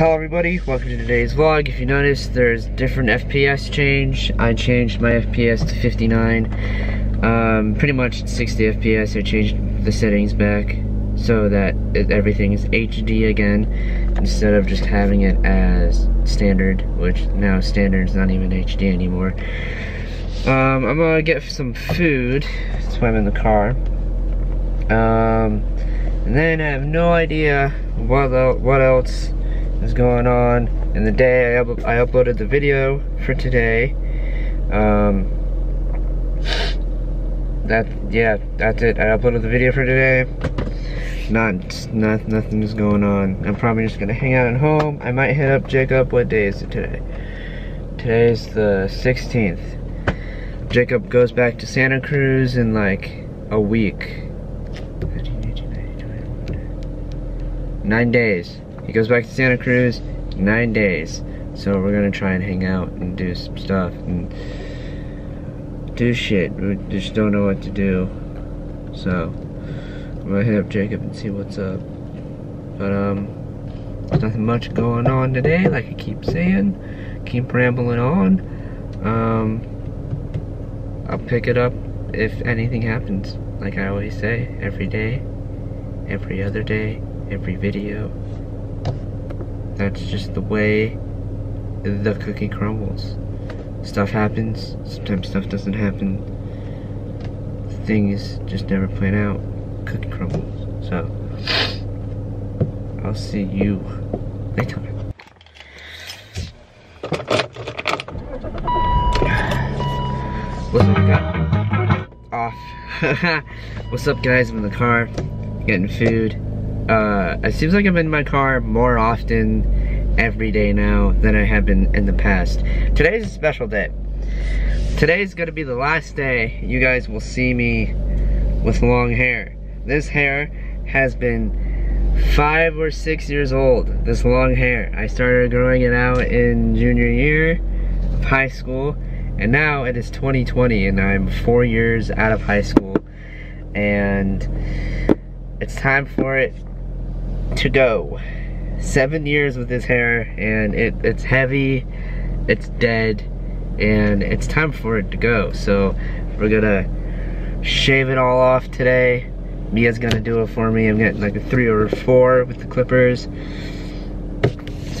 Hello everybody, welcome to today's vlog. If you notice, there's different FPS change. I changed my FPS to 59. Um, pretty much 60 FPS. I changed the settings back so that it, everything is HD again instead of just having it as standard, which now standard is not even HD anymore. Um, I'm gonna get some food. That's why I'm in the car. Um, and then I have no idea what, what else is going on. In the day I, up I uploaded the video for today. Um, that yeah, that's it. I uploaded the video for today. Not, not nothing's going on. I'm probably just gonna hang out at home. I might hit up Jacob. What day is it today? Today's the 16th. Jacob goes back to Santa Cruz in like a week. Nine days. He goes back to Santa Cruz, nine days. So we're gonna try and hang out and do some stuff and do shit. We just don't know what to do. So I'm gonna hit up Jacob and see what's up. But um there's nothing much going on today, like I keep saying. Keep rambling on. Um I'll pick it up if anything happens. Like I always say, every day, every other day, every video. That's just the way the cookie crumbles. Stuff happens, sometimes stuff doesn't happen. Things just never plan out. Cookie crumbles. So, I'll see you later. What's up, guys? Off. What's up, guys? I'm in the car, getting food uh, it seems like I'm in my car more often every day now than I have been in the past. Today's a special day. Today's gonna be the last day you guys will see me with long hair. This hair has been five or six years old, this long hair. I started growing it out in junior year of high school, and now it is 2020 and I'm four years out of high school. And it's time for it to go. Seven years with this hair and it, it's heavy, it's dead, and it's time for it to go. So we're gonna shave it all off today. Mia's gonna do it for me. I'm getting like a three or four with the clippers.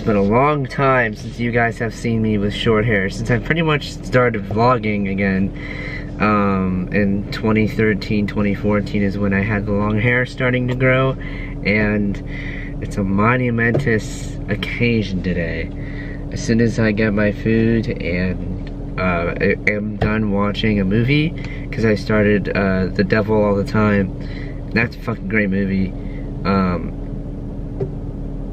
It's been a long time since you guys have seen me with short hair. Since I pretty much started vlogging again. Um, in 2013, 2014 is when I had the long hair starting to grow and it's a monumentous occasion today. As soon as I get my food and uh, I am done watching a movie, because I started uh, The Devil All the Time. That's a fucking great movie. Um,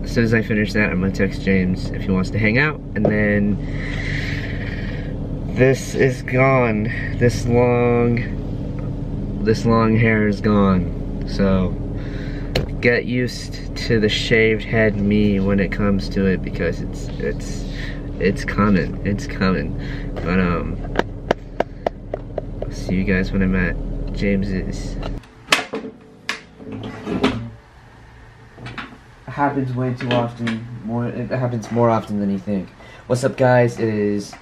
as soon as I finish that, I'm gonna text James if he wants to hang out, and then this is gone. This long, this long hair is gone. So get used to the shaved head me when it comes to it because it's it's it's coming. It's coming. But um see you guys when I'm at James's. Happens way too often more it happens more often than you think. What's up guys? It is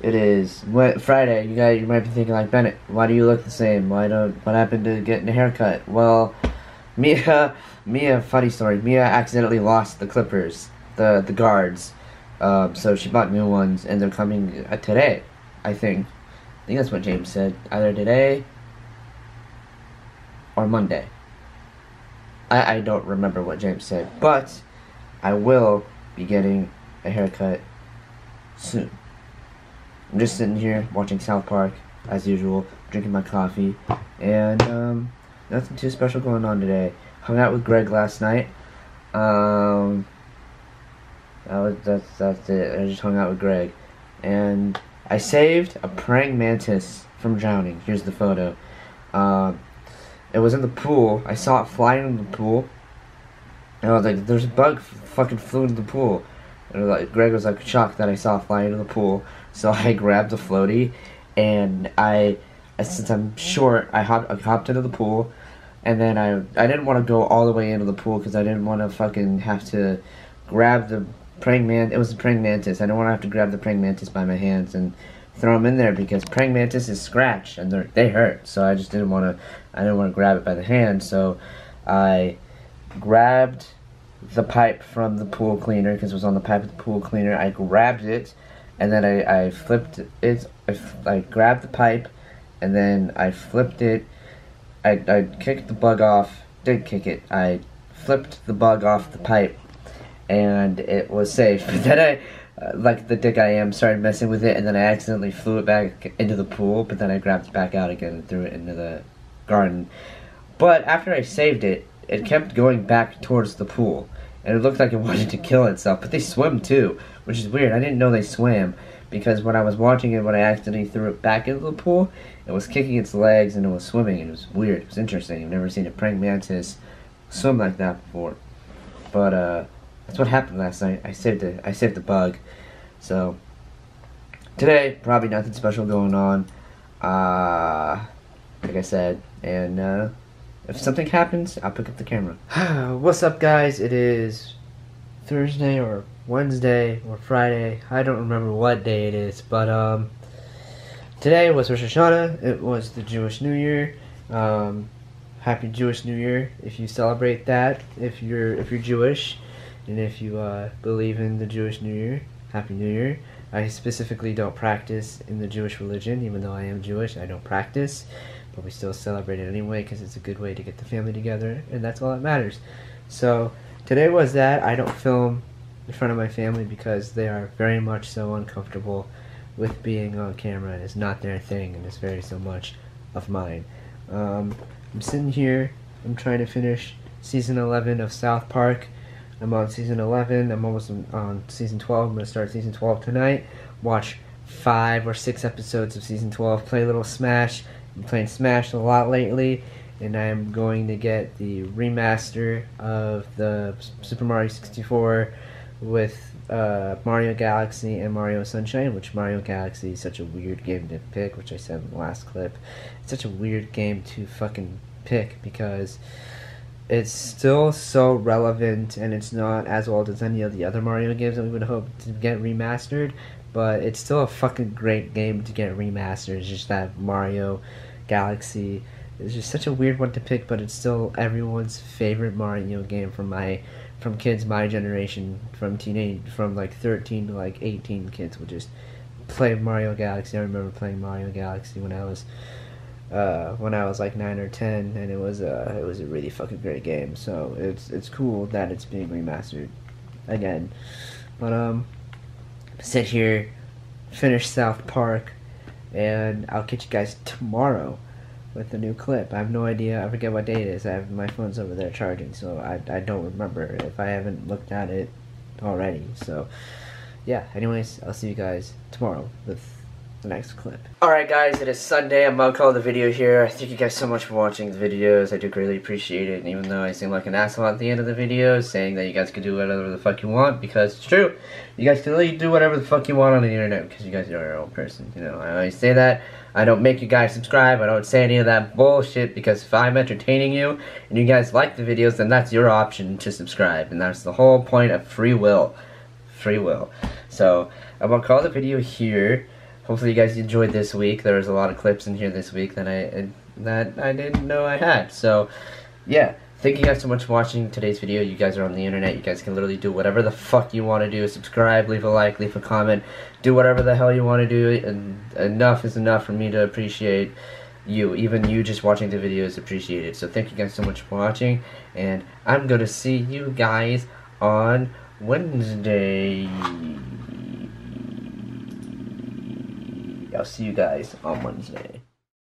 it is what Friday you guys you might be thinking like Bennett why do you look the same why don't what happened to getting a haircut well Mia, Mia, funny story. Mia accidentally lost the clippers, the the guards. Um, so she bought new ones, and they're coming uh, today. I think. I think that's what James said. Either today or Monday. I I don't remember what James said, but I will be getting a haircut soon. I'm just sitting here watching South Park as usual, drinking my coffee, and um nothing too special going on today. Hung out with Greg last night. Um, that was that's that's it. I just hung out with Greg, and I saved a praying mantis from drowning. Here's the photo. Um, it was in the pool. I saw it flying in the pool. And I was like, "There's a bug fucking flew into the pool." And like Greg was like shocked that I saw it flying into the pool. So I grabbed the floaty, and I since I'm short, I hopped, I hopped into the pool, and then I I didn't want to go all the way into the pool because I didn't want to fucking have to grab the praying man. It was a praying mantis. I don't want to have to grab the praying mantis by my hands and throw them in there because praying mantis is scratch and they they hurt. So I just didn't want to. I didn't want to grab it by the hand. So I grabbed the pipe from the pool cleaner because it was on the pipe of the pool cleaner. I grabbed it and then I, I flipped it. I, I grabbed the pipe and then I flipped it. I, I kicked the bug off. Did kick it. I flipped the bug off the pipe and it was safe. But then I, uh, like the dick I am, started messing with it, and then I accidentally flew it back into the pool. But then I grabbed it back out again and threw it into the garden. But after I saved it, it kept going back towards the pool, and it looked like it wanted to kill itself. But they swim too, which is weird. I didn't know they swam because when I was watching it, when I accidentally threw it back into the pool, it was kicking its legs and it was swimming. It was weird. It was interesting. I've never seen a praying mantis swim like that before. But uh. That's what happened last night. I saved it. I saved the bug. So today, probably nothing special going on. Uh, like I said, and uh, if something happens, I'll pick up the camera. What's up, guys? It is Thursday or Wednesday or Friday. I don't remember what day it is, but um, today was Rosh Hashanah. It was the Jewish New Year. Um, Happy Jewish New Year if you celebrate that. If you're if you're Jewish. And if you uh, believe in the Jewish New Year, Happy New Year. I specifically don't practice in the Jewish religion, even though I am Jewish, I don't practice. But we still celebrate it anyway because it's a good way to get the family together, and that's all that matters. So today was that. I don't film in front of my family because they are very much so uncomfortable with being on camera, and it's not their thing, and it's very so much of mine. Um, I'm sitting here. I'm trying to finish season 11 of South Park. I'm on season 11. I'm almost on season 12. I'm going to start season 12 tonight. Watch five or six episodes of season 12. Play a little Smash. Playing Smash a lot lately. And I'm going to get the remaster of the Super Mario 64 with uh, Mario Galaxy and Mario Sunshine, which Mario Galaxy is such a weird game to pick, which I said in the last clip. It's such a weird game to fucking pick because it's still so relevant and it's not as old as any of the other Mario games that we would hope to get remastered, but it's still a fucking great game to get remastered. It's just that Mario Galaxy is just such a weird one to pick, but it's still everyone's favorite Mario game from my from kids my generation, from teenage from like 13 to like 18 kids would just play Mario Galaxy. I remember playing Mario Galaxy when I was uh, when I was like nine or ten, and it was a it was a really fucking great game. So it's it's cool that it's being remastered again. But um, sit here, finish South Park, and I'll catch you guys tomorrow with a new clip. I have no idea. I forget what day it is. I have my phone's over there charging, so I I don't remember if I haven't looked at it already. So yeah. Anyways, I'll see you guys tomorrow with next clip. Alright guys, it is Sunday. I'm about to call the video here. I thank you guys so much for watching the videos. I do greatly appreciate it. And even though I seem like an asshole at the end of the video, saying that you guys can do whatever the fuck you want, because it's true. You guys can really do whatever the fuck you want on the internet, because you guys are your own person. You know, I always say that. I don't make you guys subscribe. I don't say any of that bullshit, because if I'm entertaining you, and you guys like the videos, then that's your option to subscribe. And that's the whole point of free will. Free will. So, I'm gonna call the video here hopefully you guys enjoyed this week. There was a lot of clips in here this week that I that I didn't know I had. So, yeah. Thank you guys so much for watching today's video. You guys are on the internet. You guys can literally do whatever the fuck you want to do. Subscribe, leave a like, leave a comment. Do whatever the hell you want to do. And enough is enough for me to appreciate you. Even you just watching the video is appreciated. So thank you guys so much for watching. And I'm going to see you guys on Wednesday. I'll see you guys on Wednesday.